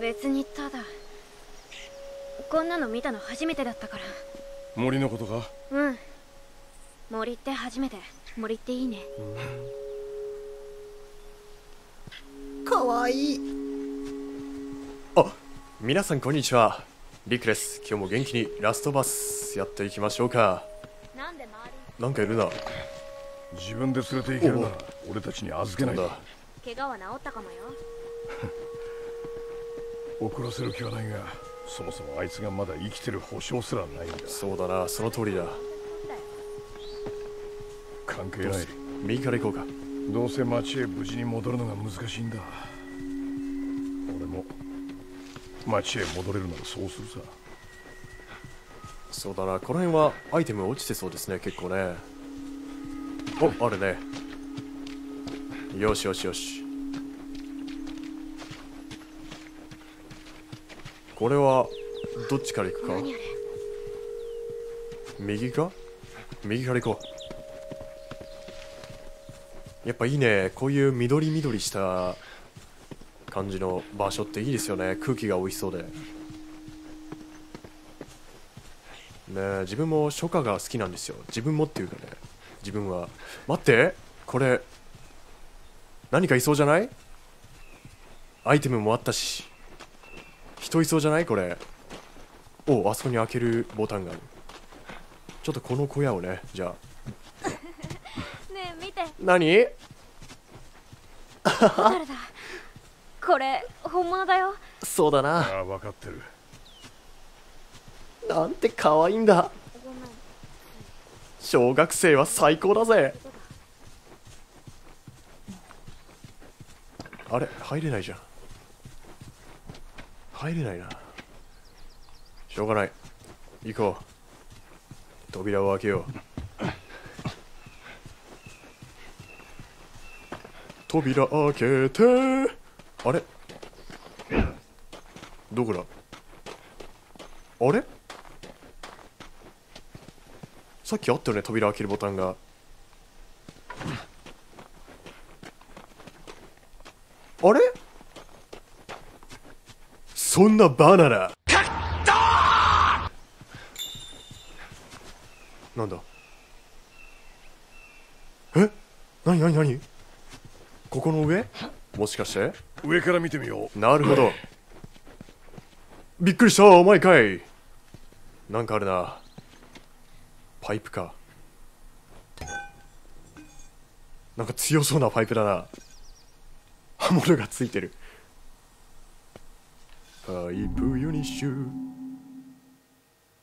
別にただこんなの見たの初めてだったから。森のことか？うん。森って初めて。森っていいね。かわいい。あ皆さんこんにちは。リクです今日も元気にラストバスやっていきましょうか。なんで周りなんかいるな。自分で連れて行けるなら俺たちに預けないなんだ怪我は治ったかもよ 怒らせる気はないがそもそもあいつがまだ生きてる保証すらないんだ。そうだなその通りだ。関係ない。右から行こうか。どうせ町へ無事に戻るのが難しいんだ。俺も町へ戻れるならそうするさ。そうだなこの辺はアイテム落ちてそうですね結構ね。おあるね。よしよしよしこれはどっちから行くか？右か？右から行こう。やっぱいいね。こういう緑緑した感じの場所っていいですよね。空気が美味しそうで。ねえ自分も初夏が好きなんですよ。自分もっていうかね。自分は。待って！これ何かいそうじゃない？アイテムもあったし人いそうじゃない？これ。おあそこに開けるボタンがある。ちょっとこの小屋をねじゃあ。ねえ見て。何？これ本物だよ。そうだな。ああ分かってる。なんて可愛いんだ。小学生は最高だぜ。あれ入れないじゃん入れないな。しょうがない。行こう。扉を開けよう。扉開けて。あれ？どこだ？あれ？さっきあったよね扉開けるボタンがあれそんなバナナ。なんだ？え？なになになにここの上？もしかして？上から見てみよう。なるほど。びっくりした。お前かい。なんかあるな。パイプか。なんか強そうなパイプだな。刃物がついてるパイプユニッシュ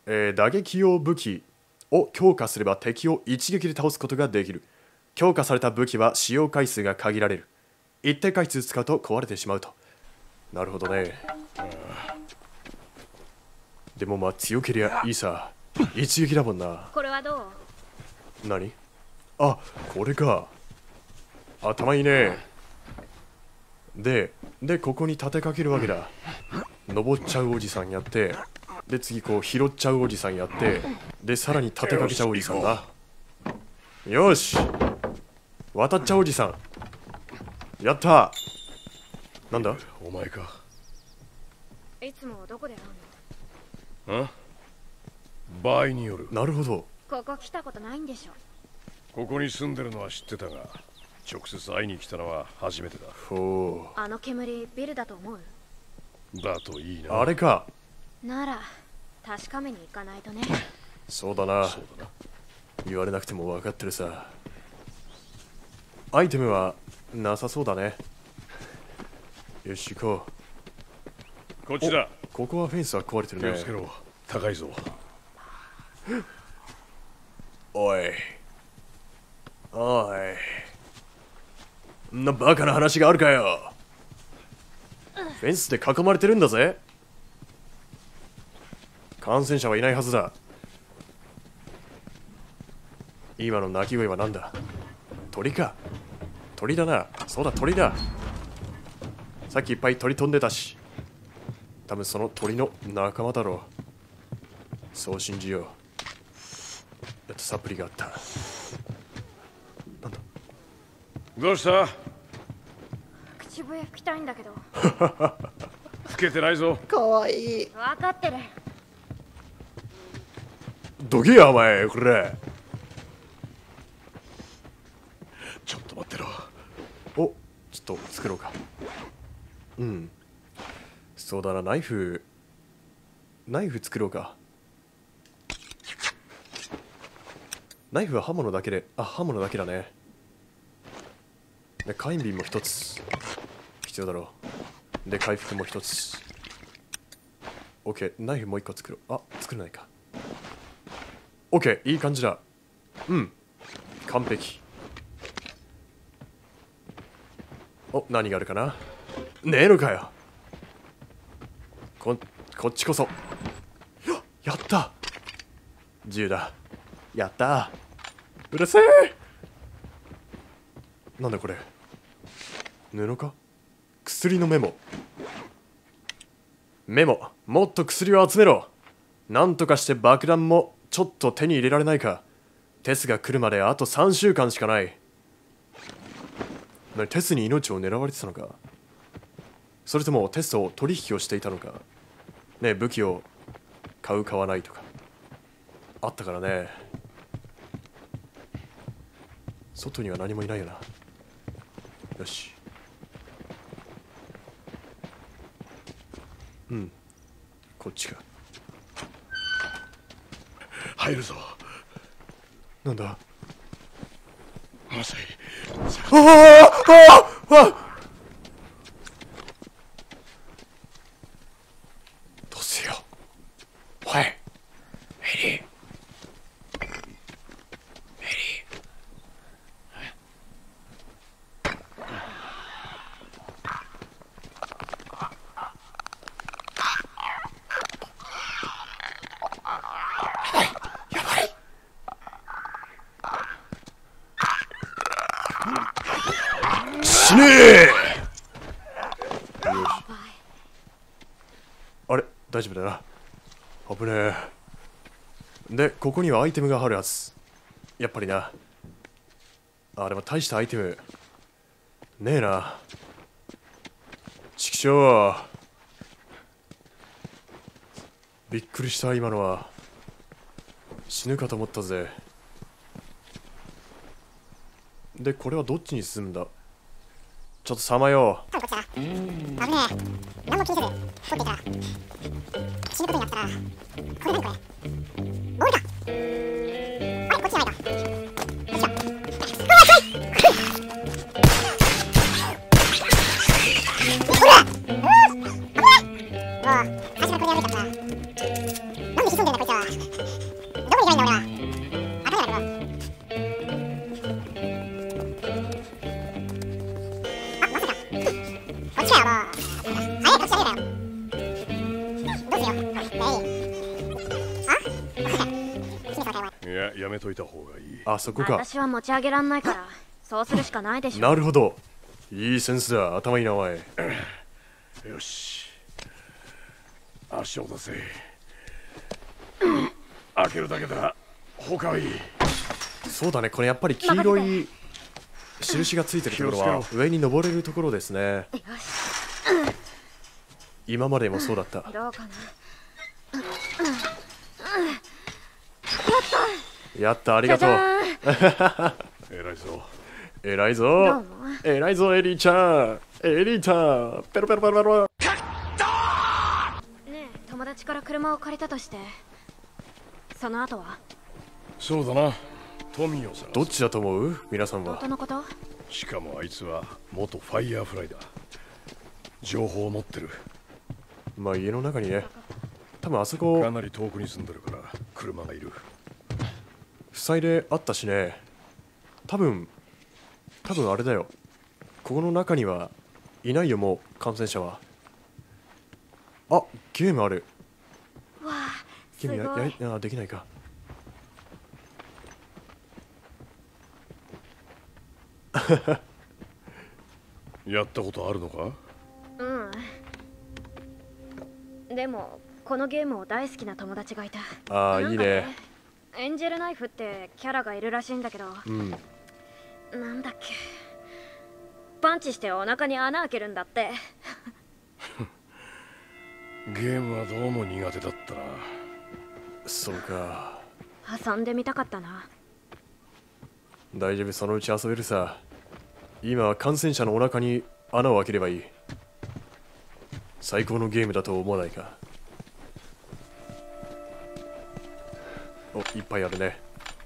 えー打撃用武器を強化すれば敵を一撃で倒すことができる。強化された武器は使用回数が限られる。一定回数使うと壊れてしまうと。なるほどね。でもまあ強けりゃいいさ。一撃だもんな。これはどう？何？あこれか。頭いいねででここに立てかけるわけだ。登っちゃうおじさんやってで次こう拾っちゃうおじさんやってでさらに立てかけちゃうおじさんだ。よし。渡っちゃうおじさん。やった。なんだ？お前か。いつもどこで会うの？あ？場合による。なるほど。ここ来たことないんでしょ。ここに住んでるのは知ってたが直接会いに来たのは初めてだ。ほあの煙ビルだと思う？だといいな。うあれか。なら確かめに行かないとね。そうだな。そうだな。言われなくても分かってるさ。アイテムはなさそうだね。よし行こう。こっちだ。ここはフェンスは壊れてるね。気をつけろ。高いぞ。おい。おいんなバカな話があるかよ。フェンスで囲まれてるんだぜ。感染者はいないはずだ。今の鳴き声は何だ？鳥か。鳥だな。そうだ鳥だ。さっきいっぱい鳥飛んでたし。多分その鳥の仲間だろう。そう信じよう。やっとサプリがあった。どうした？口渋谷吹きたいんだけど。老けてないぞ。かわいい。分かってる。どけやお前これ。ちょっと待ってろ。おちょっと作ろうか。うん。そうだなナイフ。ナイフ作ろうか。ナイフは刃物だけであ刃物だけだねで火炎瓶も一つ必要だろう。で回復も一つ。OK ナイフもう一個作ろう。あ作れないか。OK いい感じだ。うん。完璧。お何があるかな？ねえのかよ。ここっちこそ。ややった。銃だ。やった。うるせえ。なんだこれ？布か？薬のメモ。メモ。もっと薬を集めろ。なんとかして爆弾もちょっと手に入れられないか。テスが来るまであと3週間しかない。何テスに命を狙われてたのか？それともテスと取引をしていたのか？ねえ武器を買う買わないとか。あったからね。外には何もいないよな。よし。うん。こっちか。入るぞ。なんだ？まさいああああどうせよおいエリーエリー死ねえ。よし。あれ？大丈夫だな。危ねえ。でここにはアイテムがあるはず。やっぱりな。あでも大したアイテム。ねえな。畜生。びっくりした今のは。死ぬかと思ったぜ。でこれはどっちに進むんだ？ちょっとさまよ多分こっちだ危ねえ。何も気にせず取っていたら。死ぬことになったらこれ何これおいだめといた方がいい。あそこか。私は持ち上げらんないからそうするしかないでしょ。なるほど。いいセンスだ。頭いいなお前。よし。足を出せ。開けるだけだ。他はいい。そうだね。これやっぱり黄色い印がついてるところは上に登れるところですね。今までもそうだった。どうかな。やったありがとう。偉いぞ。偉いぞ。偉いぞエリーちゃん。エリーちゃん。ペロペロペロペロ。ねえ友達から車を借りたとしてその後は？そうだな。トミーを探すどっちだと思う？皆さんは。本当のこと？しかもあいつは元ファイヤーフライだ。情報を持ってる。まあ家の中にね。多分あそこ。かなり遠くに住んでるから車がいる塞いであったしね。多分多分あれだよ。ここの中にはいないよもう感染者は。あゲームある。わあすゲーごい。ムややあできないか。やったことあるのか？うん。でもこのゲームを大好きな友達がいた。ああなんかいいねエンジェルナイフってキャラがいるらしいんだけど。うん。なんだっけ。パンンチしてお腹に穴開けるんだって。ゲームはどうも苦手だったな。そうか。遊んでみたかったな。大丈夫そのうち遊べるさ。今は感染者のお腹に穴を開ければいい。最高のゲームだと思わないかおいっぱいあるね。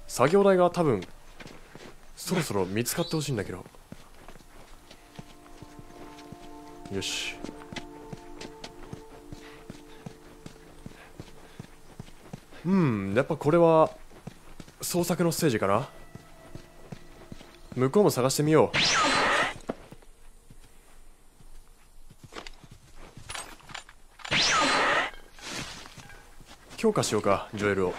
作業台が多分そろそろ見つかってほしいんだけど。よし。うんやっぱこれは創作のステージかな。向こうも探してみよう。強化しようかジョエルを。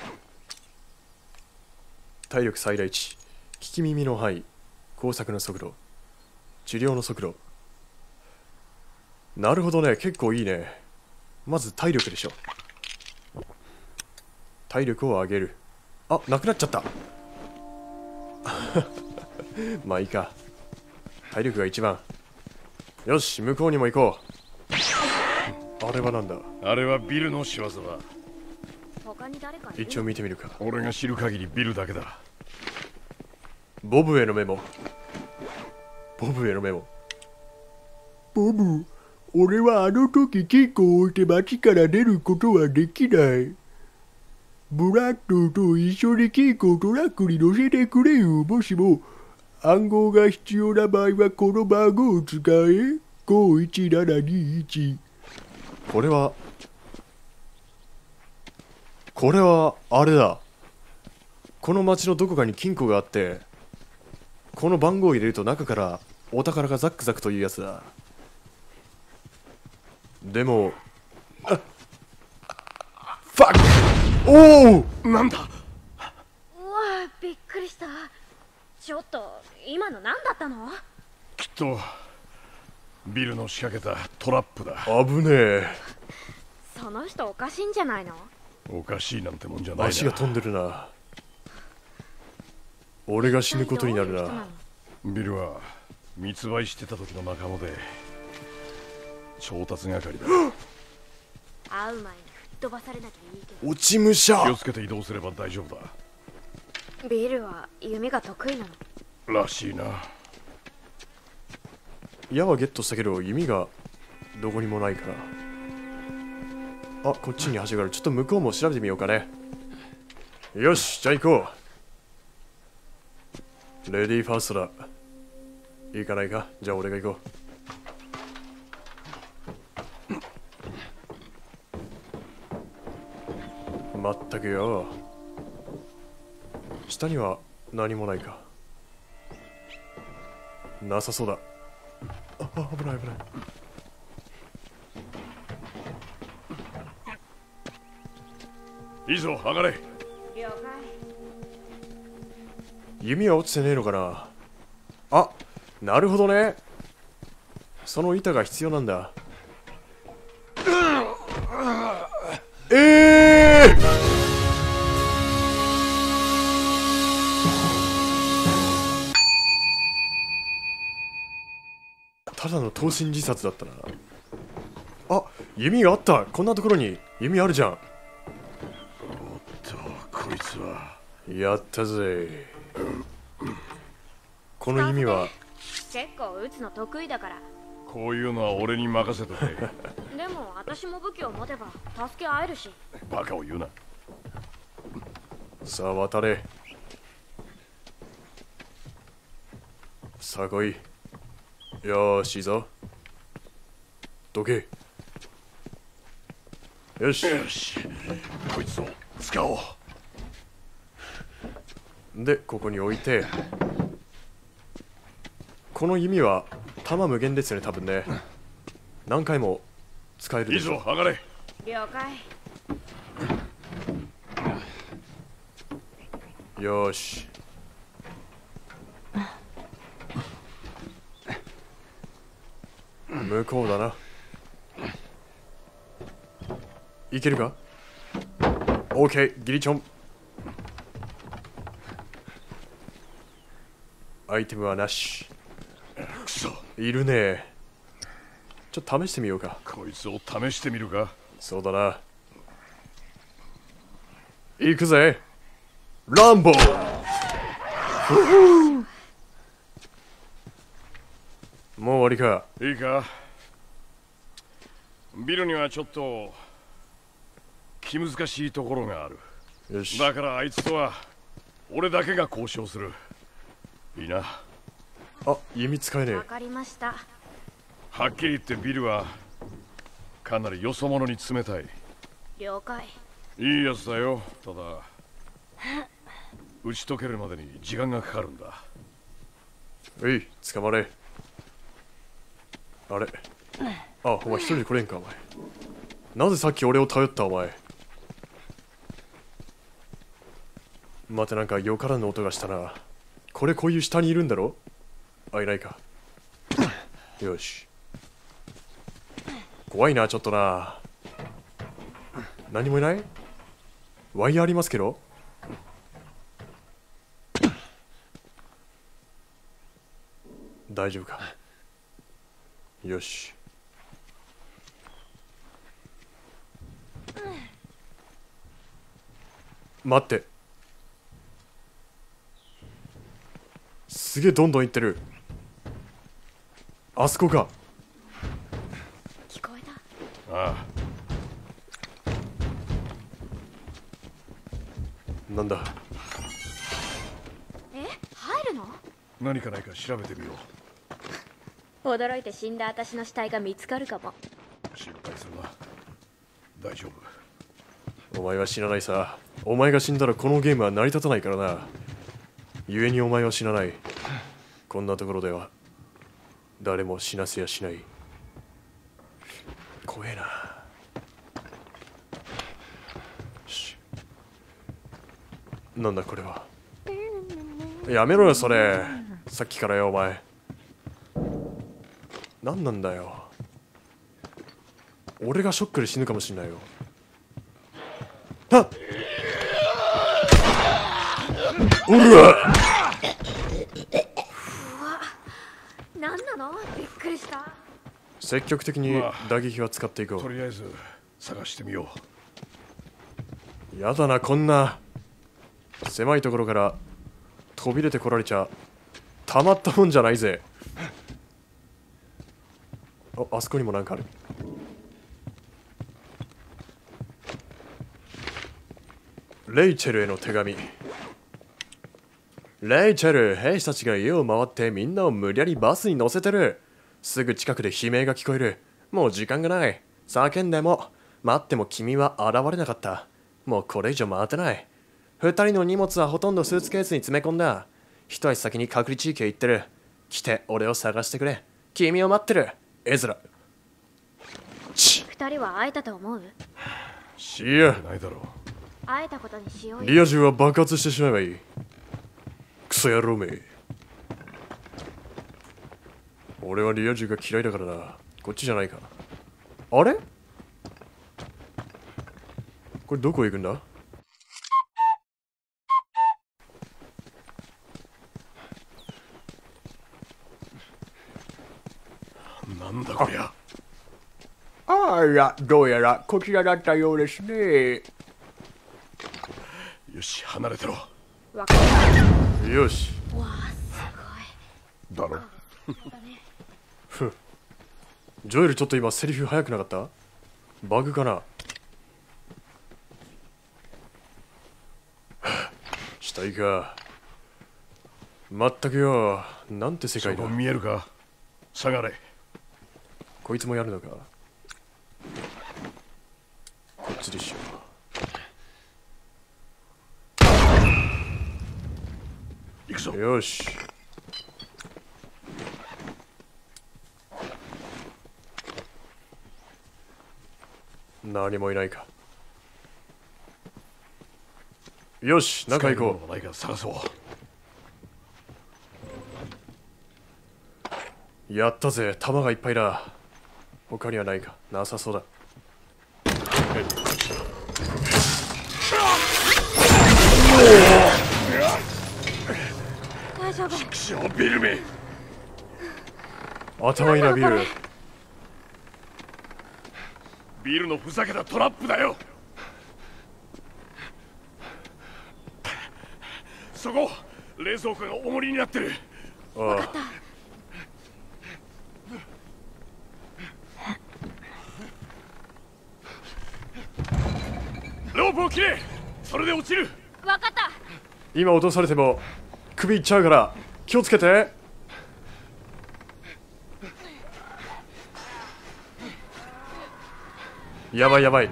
体力最大値。聞き耳の範囲。工作の速度。治療の速度。なるほどね。結構いいね。まず体力でしょ。体力を上げる。あなくなっちゃった。まあいいか。体力が一番。よし向こうにも行こう。あれはなんだ。あれはビルの仕業だ。他に誰かいる？一応見てみるか。俺が知る限りビルだけだボブへのメモボブへのメモボブ、俺はあの時キックを置いて街から出ることはできない。ブラッドと一緒にキックをトラックに乗せてくれよ。もしも暗号が必要な場合はこの番号を使え。51721。これはこれはあれだこの町のどこかに金庫があってこの番号を入れると中からお宝がザックザクというやつだ。でもあファックおお!なんだ?うわびっくりした。ちょっと今の何だったの?きっとビルの仕掛けたトラップだ。危ねえ。その人おかしいんじゃないの?おかしいなんてもんじゃないな。足が飛んでるな俺が死ぬことになるな。のビルは密売してた時の仲間で調達係だ。会う前に吹っ飛ばされなきゃいいけ落ち武気者をつけて移動すれば大丈夫だ。どビルは弓が得意なの。らしいな。矢はゲットしたけど弓がどこにもないから。あこっちに橋がある。ちょっと向こうも調べてみようかね。よしじゃあ行こうレディーファーストだ。行かないか。じゃあ俺が行こう。まったくよ。下には何もないか。なさそうだ。ああ危ない危ない。いいぞ上がれ弓は落ちてねえのかな？あなるほどね。その板が必要なんだ。ええただの投身自殺だったな。あ弓があった。こんなところに弓あるじゃん。とこいつは。やったぜこの弓は結構撃つの得意だから。こういうのは俺に任せとけ。でも私も武器を持てば助け合えるし。バカを言うな。さあ渡れ。さあ来い。よーしいいぞ。どけ。よし。よし。こいつを使おうでここに置いてこの弓は弾無限ですよね多分ね。何回も使えるいいでしょ。ぞ上がれ。了解。よーし。向こうだな。いけるか ?OK ギリチョンアイテムはなし。くそ。いるね。ちょっと試してみようか。こいつを試してみるか？そうだな。行くぜ。ランボー。もう終わりか。いいか？ビルにはちょっと気難しいところがある。よし。だからあいつとは俺だけが交渉するいいな。あ弓使えねわかりました。はっきり言ってビルはかなりよそ者に冷たい。了解。いいやつだよ。ただ打ち解けるまでに時間がかかるんだ。えい捕まれ。あれ。あお前一人で来れんかお前。なぜさっき俺を頼ったお前。待てなんかよからぬ音がしたなこれこういう下にいるんだろ？あいないか。よし。怖いなちょっとな。何もいない？ワイヤーありますけど？大丈夫か？よし。待って。すげえどんどんいってる。あそこか。聞こえた。ああ。なんだ？え入るの？何かないか調べてみよう。驚いて死んだ私の死体が見つかるかも。心配するな。大丈夫。お前は死なないさ。お前が死んだらこのゲームは成り立たないからな。故にお前は死なないこんなところでは誰も死なせやしない。怖えな。し。なんだこれは。やめろよそれ。さっきからよお前。何なんだよ。俺がショックで死ぬかもしんないよ。あっ。おら何なのびっくりした。積極的に打撃は使っていことりあえず探してみよう。やだなこんな。狭いところから飛び出てこられちゃたまったもんじゃないぜ。ああそこにもなんかある。レイチェルへの手紙。レイチェル兵士たちが家を回ってみんなを無理やりバスに乗せてるすぐ近くで悲鳴が聞こえる。もう時間がない。叫んでも。待っても君は現れなかった。もうこれ以上待てない。二人の荷物はほとんどスーツケースに詰め込んだ。一足先に隔離地域へ行ってる。来て俺を探してくれ。君を待ってる。エズラ。チ二人は会えたと思う？シアう。ないだろう。会えたことにしようよ。リア充は爆発してしまえばいい。クソ野郎め俺はリア充が嫌いだからな。こっちじゃないか。あれ？これどこ行くんだ？なんだこりゃ。あら、どうやらこちらだったようですね。よし離れてろ。わかるよし。わあすだろジョエルちょっと今セリフ早くなかった？バグかな？死体か。まったくよ。なんて世界だ？見えるか？下がれ。こいつもやるのか？こっちでしょ。行くぞ。よし何もいないか。よし中行こ使えるものがないか探そう。うやったぜ弾がいっぱいだ。他にはないか。なさそうだ。ビルめ。頭いいなビールビルのふざけたトラップだよ。そこ冷蔵庫が重りになってる。ああ。ロープを切れ。それで落ちる。わかった。今落とされても首いっちゃうから気をつけてやばいやばい。